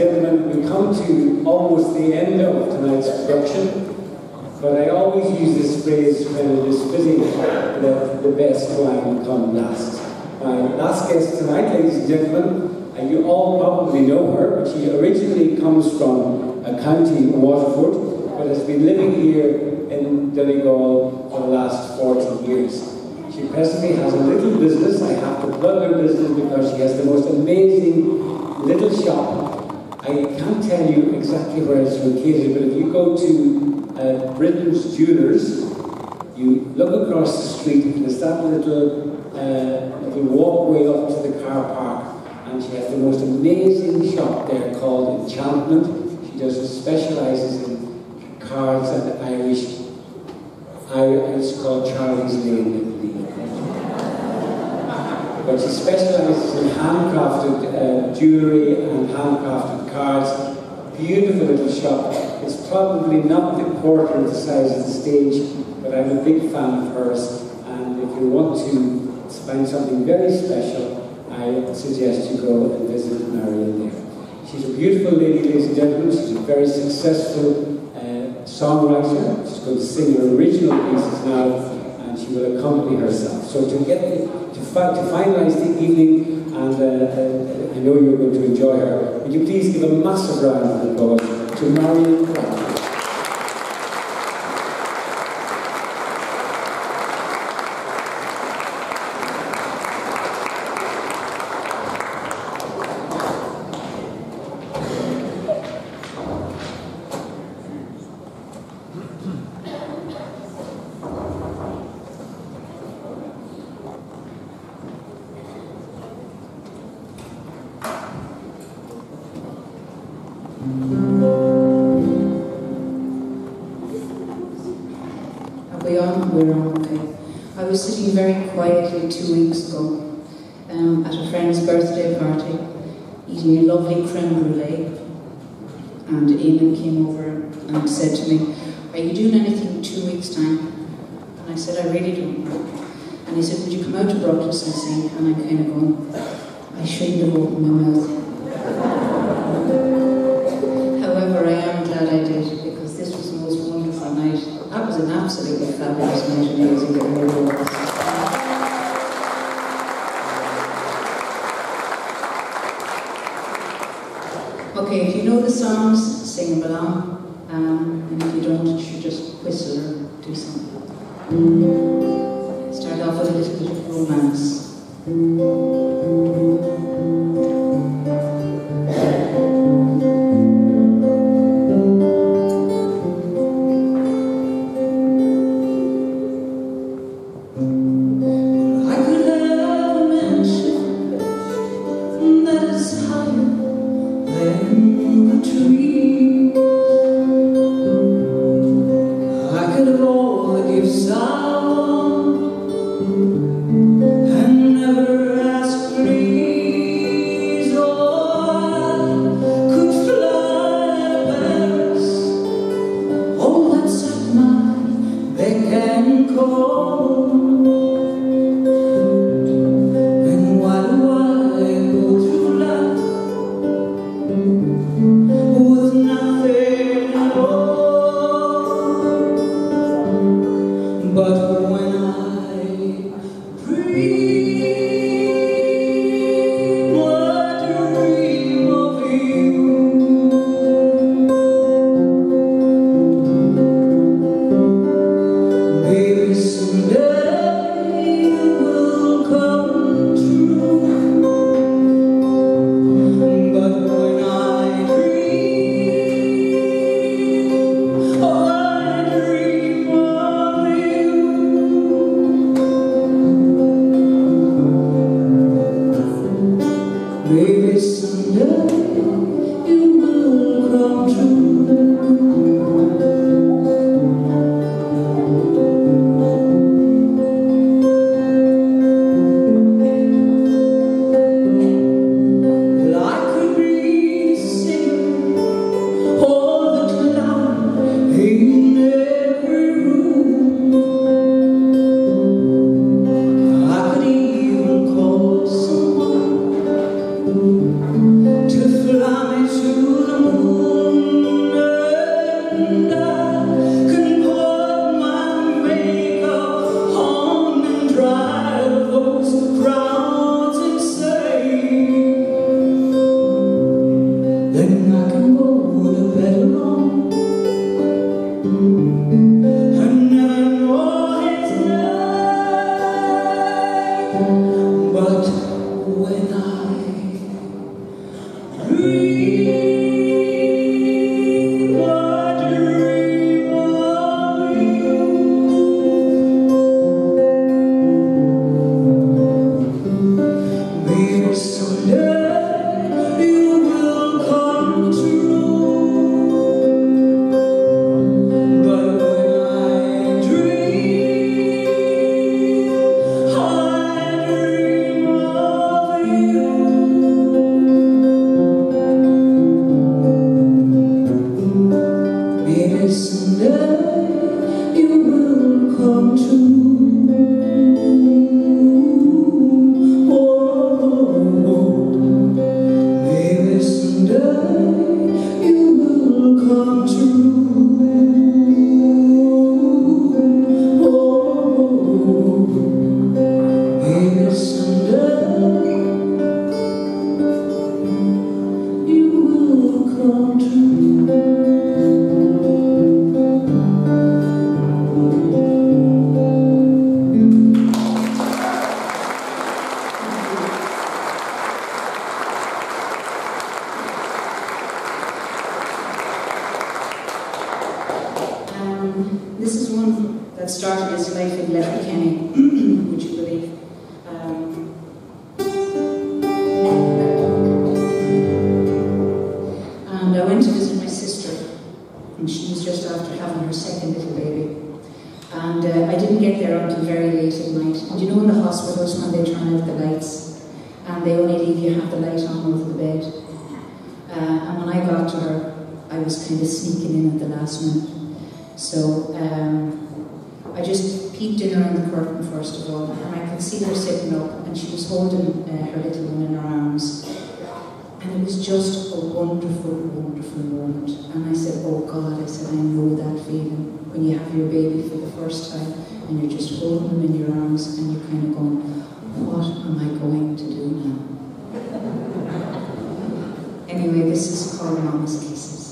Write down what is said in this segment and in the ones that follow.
gentlemen, we come to almost the end of tonight's production. But I always use this phrase when it is fitting that the best wine come last. My last guest tonight, ladies and gentlemen, and you all probably know her, but she originally comes from a county, Waterford, but has been living here in Donegal for the last 40 years. She presently has a little business. I have to plug her business because she has the most amazing little shop. I can't tell you exactly where it's located, but if you go to uh, Britain's Jewelers, you look across the street and there's that little, uh, little walkway up to the car park, and she has the most amazing shop there called Enchantment. She does specializes in cards and the Irish. I, it's called Charlie's Lane. But she specializes in handcrafted uh, jewellery and handcrafted cards. Beautiful little shop. It's probably not the quarter of the size of the stage, but I'm a big fan of hers. And if you want to find something very special, I suggest you go and visit Marian there. She's a beautiful lady, ladies and gentlemen. She's a very successful uh, songwriter. She's going to sing her original pieces now, and she will accompany herself. So to get the to finalise the evening, and uh, uh, I know you're going to enjoy her. Would you please give a massive round of applause to Marian was sitting very quietly two weeks ago um, at a friend's birthday party, eating a lovely creme brulee, and Eamon came over and said to me, are you doing anything in two weeks' time? And I said, I really don't know. And he said, would you come out to Bruckless and sing? And I kind of going, I shouldn't have opened my mouth. However, I am glad I did, because this was the most wonderful night. That was an absolutely fabulous You're so young. and I went to visit my sister, and she was just after having her second little baby. And uh, I didn't get there until very late at night. And you know in the hospitals when they turn out the lights, and they only leave you have the light on over the bed. Uh, and when I got to her, I was kind of sneaking in at the last minute. So um, I just peeked in around the curtain first of all, and I could see her sitting up, and she was holding uh, her little one in her arms was just a wonderful, wonderful moment. And I said, oh God, I said, I know that feeling when you have your baby for the first time and you're just holding them in your arms and you're kind of going, what am I going to do now? anyway, this is called Mama's Kisses.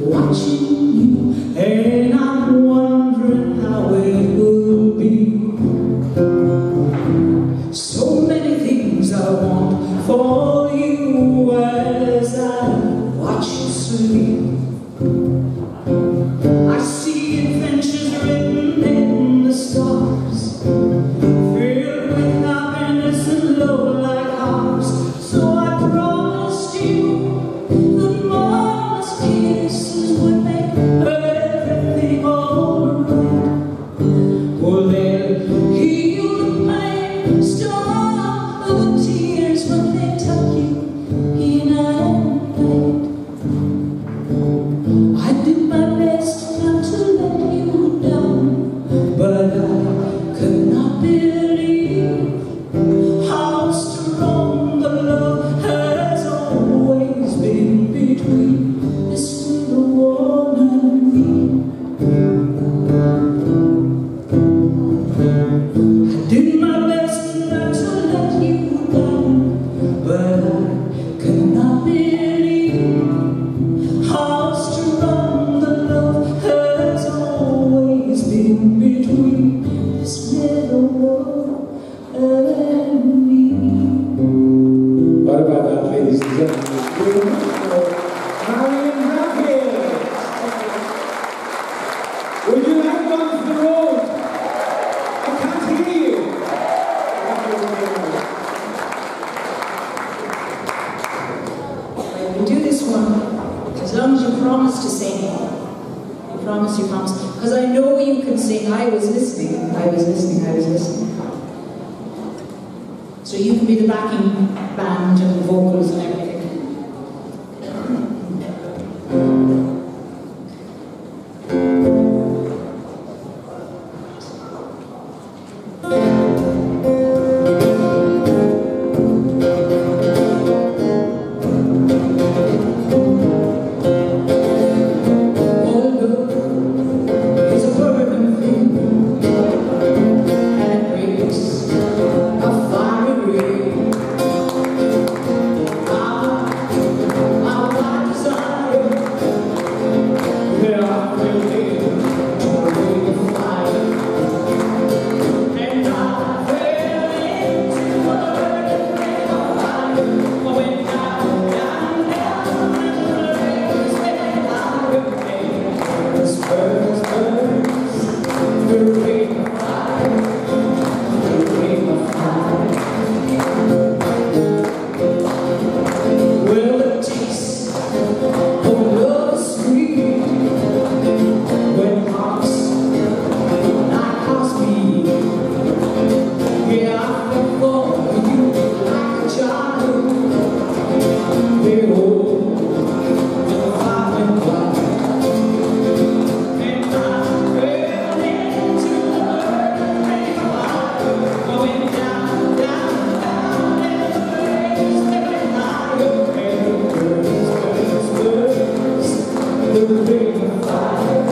watching you. Hey. in between and me. What about that, ladies and gentlemen? Marian Hackett. Would you have one of the road? I can't hear you. Right, we do this one as long as you promise to sing. You promise, you promise. Because I know you can sing. I was listening. I was listening. I was listening. So you can be the backing band and the vocals and everything. to the